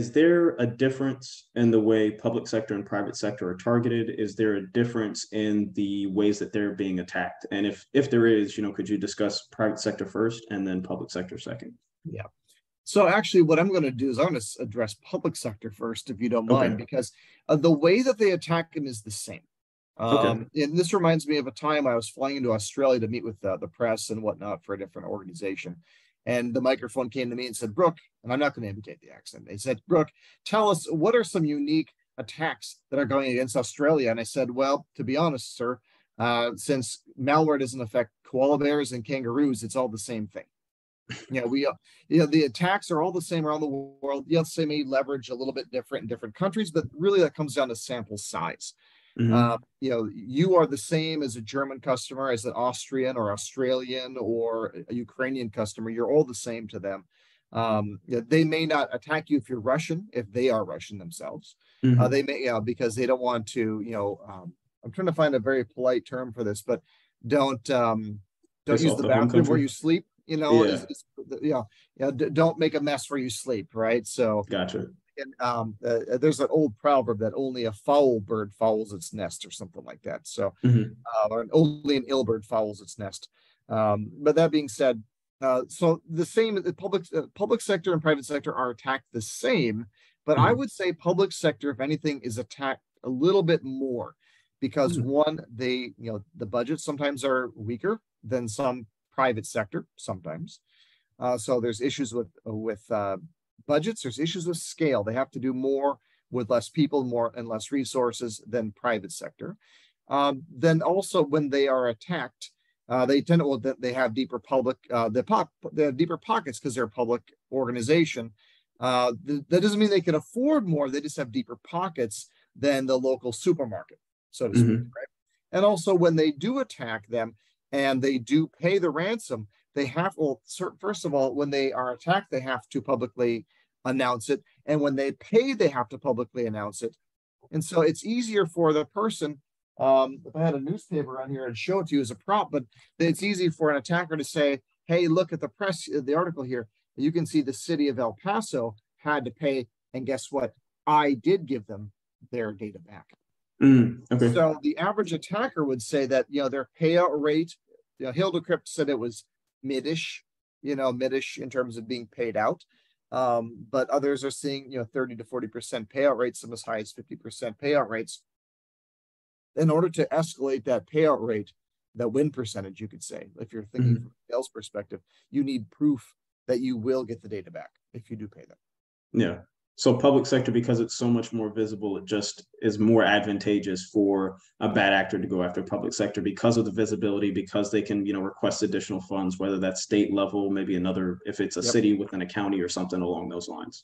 is there a difference in the way public sector and private sector are targeted? Is there a difference in the ways that they're being attacked? And if if there is, you know, could you discuss private sector first and then public sector second? Yeah. So actually, what I'm going to do is I'm going to address public sector first, if you don't mind, okay. because uh, the way that they attack them is the same. Um, okay. And this reminds me of a time I was flying into Australia to meet with uh, the press and whatnot for a different organization. And the microphone came to me and said, Brook, and I'm not going to imitate the accent. They said, Brook, tell us what are some unique attacks that are going against Australia? And I said, well, to be honest, sir, uh, since malware doesn't affect koala bears and kangaroos, it's all the same thing. Yeah, we, uh, you know, the attacks are all the same around the world. Yes, they may leverage a little bit different in different countries, but really that comes down to sample size. Mm-hmm. Uh, you know, you are the same as a German customer, as an Austrian or Australian or a Ukrainian customer. You're all the same to them. Um, they may not attack you if you're Russian, if they are Russian themselves. Mm-hmm. Uh, they may, you know, because they don't want to, you know, um, I'm trying to find a very polite term for this, but don't um, don't use the bathroom where you sleep. You know, yeah. It's, it's, you know, you know, d- don't make a mess where you sleep, right? So, gotcha and um, uh, there's an old proverb that only a foul bird fouls its nest or something like that. So, mm-hmm. uh, or only an ill bird fouls its nest. Um, but that being said, uh, so the same the public uh, public sector and private sector are attacked the same, but mm-hmm. I would say public sector, if anything, is attacked a little bit more because mm-hmm. one, they you know the budgets sometimes are weaker than some private sector sometimes. Uh, so there's issues with with uh, budgets, there's issues with scale. They have to do more with less people, more and less resources than private sector. Um, then also when they are attacked, uh, they tend to well, they have deeper public uh, the pop they have deeper pockets because they're a public organization. Uh, th- that doesn't mean they can afford more. They just have deeper pockets than the local supermarket, so to speak. Mm-hmm. Right? And also when they do attack them and they do pay the ransom, they have well first of all when they are attacked they have to publicly announce it and when they pay they have to publicly announce it. And so it's easier for the person um, if i had a newspaper on here and show it to you as a prop but it's easy for an attacker to say hey look at the press uh, the article here. You can see the city of el paso had to pay and guess what? I did give them their data back. Mm, okay. so the average attacker would say that you know their payout rate you know, Hildecrypt said it was midish, you know, midish in terms of being paid out. Um, but others are seeing, you know, 30 to 40% payout rates, some as high as 50% payout rates. In order to escalate that payout rate, that win percentage, you could say, if you're thinking mm-hmm. from a sales perspective, you need proof that you will get the data back if you do pay them. Yeah. So public sector, because it's so much more visible, it just is more advantageous for a bad actor to go after public sector because of the visibility, because they can, you know, request additional funds, whether that's state level, maybe another, if it's a yep. city within a county or something along those lines.